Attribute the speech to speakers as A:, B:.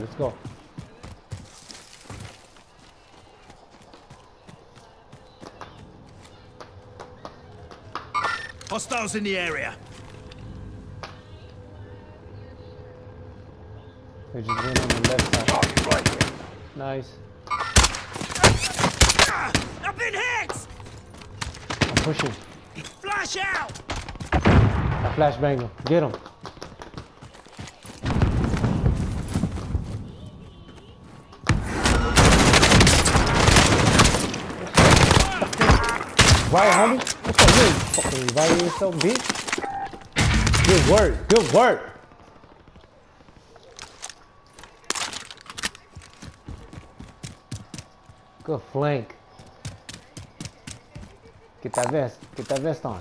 A: Let's go.
B: Hostiles in the area.
A: They're just going on the left side.
C: Target right here.
A: Nice.
B: Ah, I've been hit!
A: I'm pushing.
B: Flash out!
A: I flashbang him. Get him. Vai, homem. Okay, vai, são é B. Good work, good work. Good flank. Get that tá vest, get that tá vest on.